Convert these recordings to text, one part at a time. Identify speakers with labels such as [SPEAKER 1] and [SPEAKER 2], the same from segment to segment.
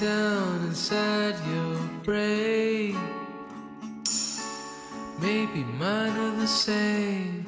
[SPEAKER 1] Down inside your brain? Maybe mine are the same.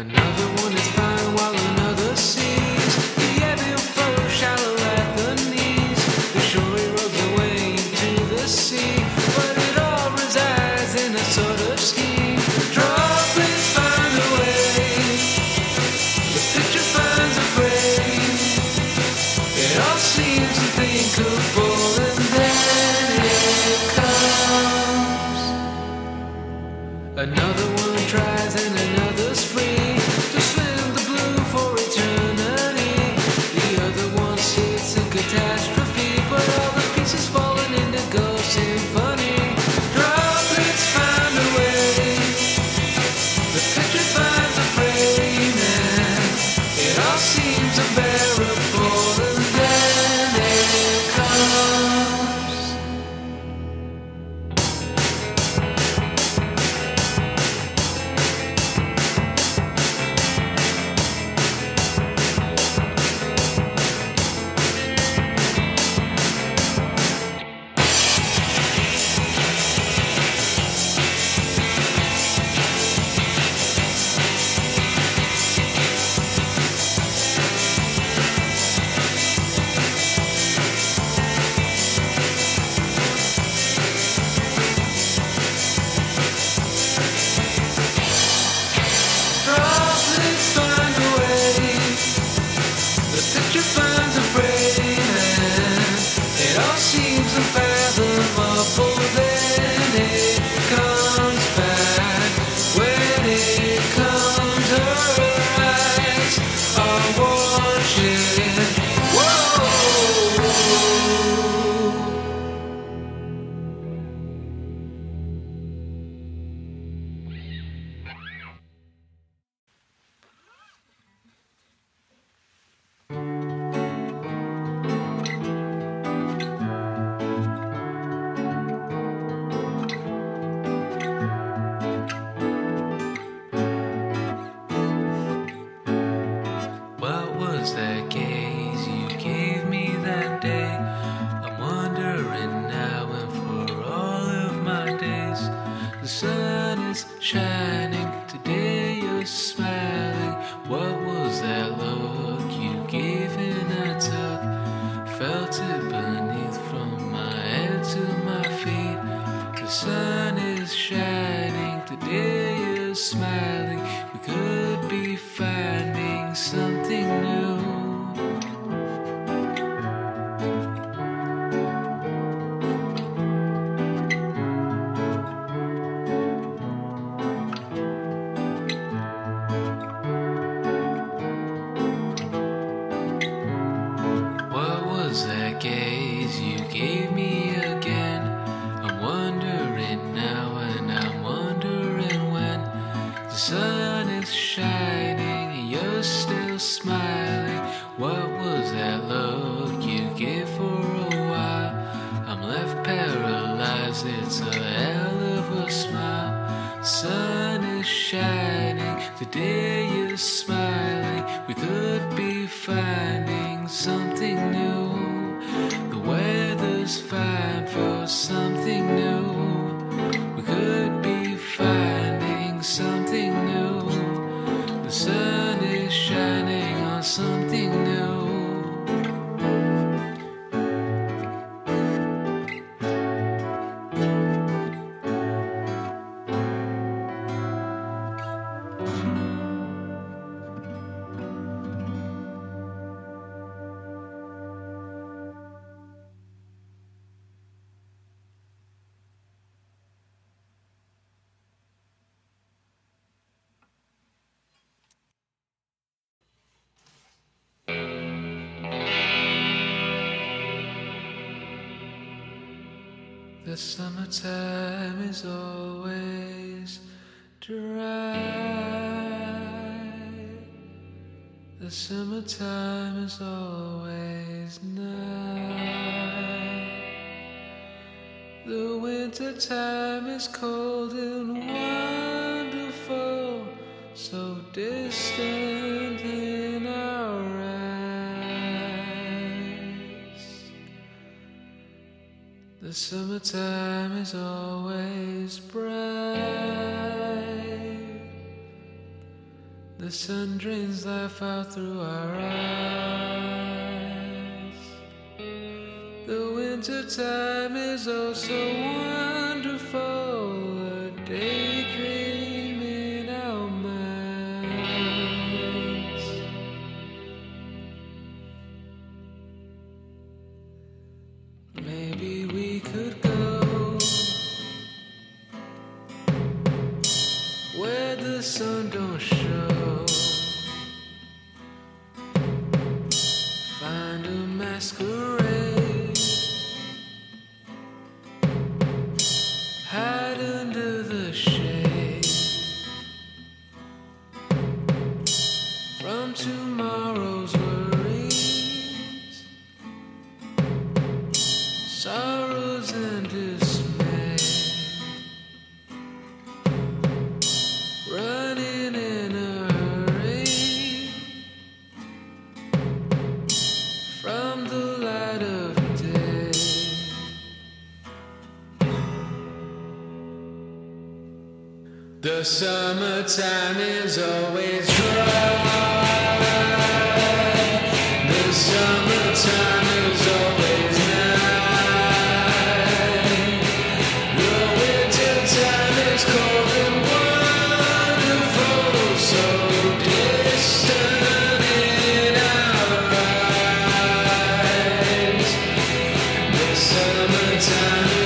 [SPEAKER 1] Another one is fine while another shining, today you're smiling. What was that look you gave and I took? Felt it beneath from my head to my feet. The sun is shining, today you're smiling. What was that look you gave for a while? I'm left paralyzed, it's a hell of a smile. Sun is shining, today you're smiling. We could be finding something new. The weather's fine for something The summertime is always dry. The summertime is always night. The winter time is cold and wonderful, so distant summertime is always bright. The sun drains life out through our eyes. The winter time is also so tomorrow's worries sorrows and dismay. Running in a hurry from the light of day. The summertime is always summertime.